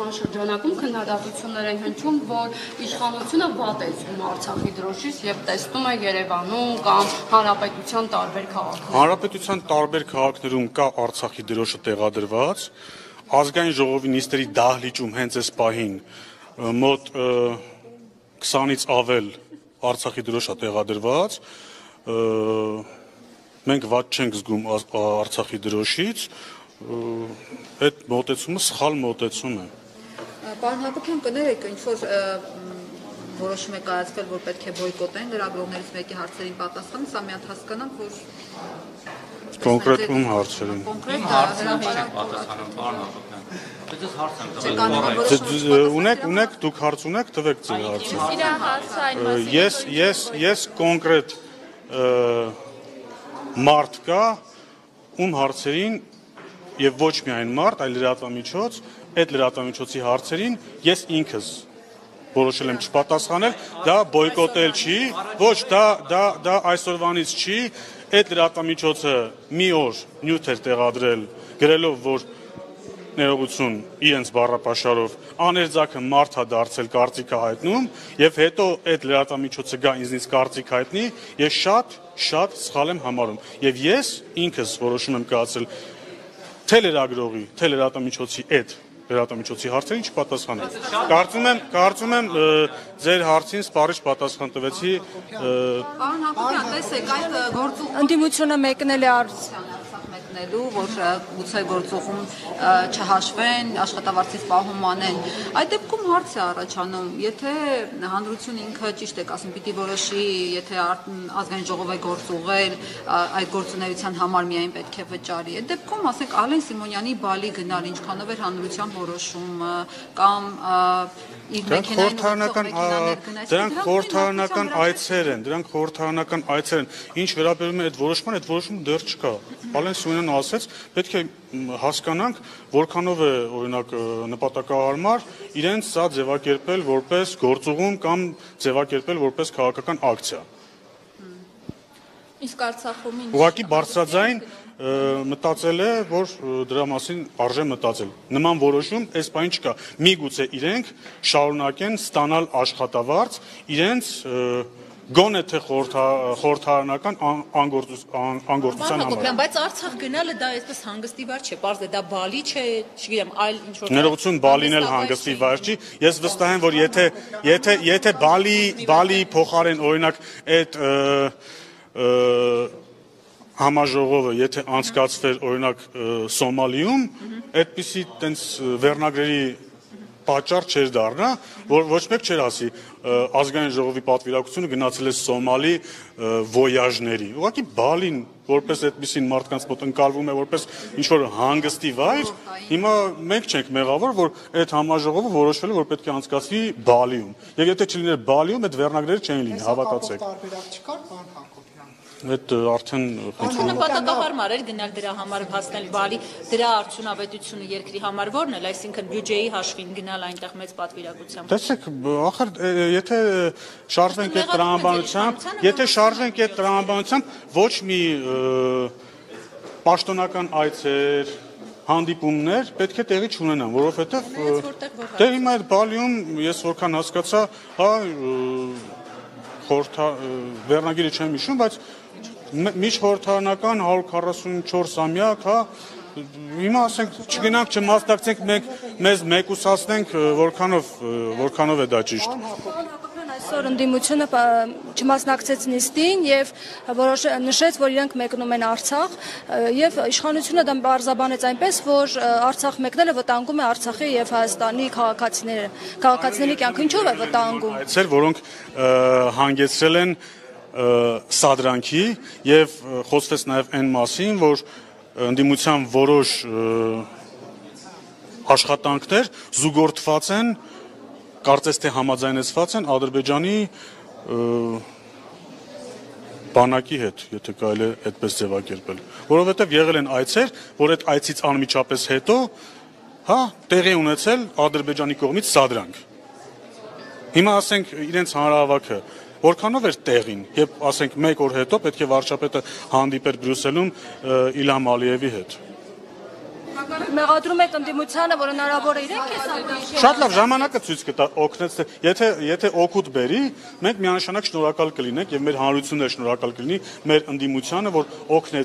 շրջանակում քննադատություններ են հնչում, որ իշխանությունը վատ է զգում Արցախի դրոշից եւ տեսնում է Երևանում կամ հանրապետության տարբեր քաղաքներում։ Հանրապետության տարբեր քաղաքներում կա Արցախի դրոշը տեղադրված, ազգային ժողովի նիստերի դահլիճում հենց այս պահին մոտ 20-ից ավել Արցախի դրոշա տեղադրված, մենք ված չենք զգում Արցախի դրոշից, այդ մոտեցումը սխալ մոտեցում է։ Պարոն Հակոբյան, կներեք, ինչ որ որոշում է կայացվել, որ պետք է բոյկոտեն լրագրողներից մեկի հարցերին պատասխանը, սա մի հատ հասկանանք, որ կոնկրետ ում հարցերին։ կոնկրետ հարցերին պատասխանում, պարոն Հակոբյան։ Դες հարց եմ տվել։ Ունեք, ունեք, դուք հարց ունեք, տվեք ձեր հարցը։ Իրա հարցը այն մասին։ Ես ես ես կոնկրետ մարդ կա, ում հարցերին եւ ոչ միայն մարդ, այլ լրատվամիջոց, այդ լրատվամիջոցի հարցերին ես ինքս որոշել եմ չպատասխանել, դա բոյկոտել չի, ոչ, դա դա դա այսօրվանից չի, այդ լրատվամիջոցը մի օր նյութ էր տեղադրել, գրելով, որ ներողություն իրենց բառապաշարով աներձակը մարդա դարձել կարծիքը հայտնում եւ հետո այդ լրատվամիջոցը գա ինձնից կարծիք հայտնի ես շատ շատ սխալ եմ համարում եւ ես ինքս որոշում եմ կայացել թե լրագրողի թե լրատվամիջոցի այդ լրատվամիջոցի հարցերին չպատասխանել կարծում եմ կարծում եմ ձեր հարցին սպառիչ պատասխան տվեցի Պարոն Հակոբյան, տեսեք, այդ գործու Ընդդիմությունը մեկնել է արց մեկնելու, որ գուցե գործողում չհաշվեն, աշխատավարձից պահում անեն։ Այդ դեպքում հարց է առաջանում, եթե հանրությունը ինքը ճիշտ է ասում, պիտի որոշի, եթե ազգային ժողով է գործ ուղղել, այդ գործունեության համար միայն պետք է վճարի։ Այդ դեպքում, ասենք, Ալեն Սիմոնյանի բալի գնալ ինչքանով էր հանրության որոշումը կամ իր մեքենային դրանք խորհրդարանական այցեր են, դրանք խորհրդարանական այցեր են։ Ինչ վերաբերում է այդ որոշման, այդ որոշումը դեռ չկա։ Ալեն Սիմոնյանն ասաց, պետք է հասկանանք, որքանով է օրինակ նպատակահարմար իրենց սա ձևակերպել որպես գործուղում կամ ձևակերպել որպես քաղաքական ակցիա։ Իսկ Արցախում ինչ։ Ուղղակի բարձրաձայն մտածել է, որ դրա մասին արժե մտածել։ Նման որոշում այս բան չկա։ Միգուցե իրենք շարունակեն ստանալ աշխատավարձ իրենց և, գոնե թե խորհրդարանական անգործության համար։ բայց Արցախ գնալը դա այսպես հանգստի վայր չէ, པարզ է դա բալի չէ, չգիտեմ, այլ ինչ որ Ներողություն, բալին էլ հանգստի վայր չի։ Ես վստահ եմ, որ եթե եթե եթե բալի բալի փոխարեն օրինակ այդ համաժողովը եթե անցկացվեր օրինակ Սոմալիում, այդպիսի տենց վերնագրերի պատճառ չէր դառնա, որ ոչ մեկ չէր ասի ազգային ժողովի պատվիրակությունը գնացել է Սոմալի ոյաժների։ Ուղղակի Բալին որպես այդպեսին մարդկանց մոտ ընկալվում է որպես ինչ որ հանգստի վայր, հիմա մենք չենք մեղավոր, որ այդ համաժողովը որոշվել է որ պետք է անցկացվի Բալիում։ Եվ եթե չլիներ Բալիում, այդ վերնագրերը չէին լինի, հավատացեք։ Տարբերակ չկար, բան հակոբ այդ արդեն նպատակահարմար էր գնալ դրա համար հասնել բալի դրա արդյունավետությունը երկրի համար ո՞րն է, այսինքն բյուջեի հաշվին գնալ այնտեղ մեծ պատվիրակությամբ։ Տեսեք, ախր եթե շարժվենք այդ տրամաբանությամբ, եթե շարժվենք այդ տրամաբանությամբ, ոչ մի պաշտոնական այցեր, հանդիպումներ պետք է տեղի չունենան, որովհետև դե հիմա այդ բալիում ես որքան հասկացա, հա խորհրդա վերնագիրը չեմ հիշում, բայց միջխորհրդարանական 144-ամյակ, հա, հիմա ասենք չգնանք չմասնակցենք մենք մեզ մեկուսացնենք որքանով որքանով է դա ճիշտ այսօր ընդդիմությունը չմասնակցեց նիստին եւ որոշ նշեց, որ իրենք մեկնում են Արցախ եւ իշխանությունը դա բարձաբանեց այնպես, որ Արցախ մեկնելը վտանգում է Արցախի եւ Հայաստանի քաղաքացիները։ Քաղաքացիների կյանքը ինչով է վտանգում։ Այցեր, որոնք հանգեցրել են սադրանքի եւ խոսվեց նաեւ այն մասին, որ ընդդիմության որոշ աշխատանքներ զուգորդված են կարծես թե համաձայնեցված են Ադրբեջանի բանակի հետ, եթե կարելի է այդպես ձևակերպել, որովհետև եղել են այցեր, որ այդ այցից անմիջապես հետո, հա, տեղի ունեցել Ադրբեջանի կողմից սադրանք։ Հիմա ասենք իրենց հանրահավաքը որքանով էր տեղին, եւ ասենք 1 օր հետո պետք է վարչապետը հանդիպեր Բրյուսելում Իլհամ Ալիևի հետ։ մեղադրում եք ընդդիմությանը, որ հնարավոր է իրենք է սա Շատ լավ ժամանակը ցույց կտա օգնեց թե եթե եթե օգուտ բերի, մենք միանշանակ շնորհակալ կլինենք եւ մեր հանրությունն էլ շնորհակալ կլինի մեր ընդդիմությանը, որ օգնեց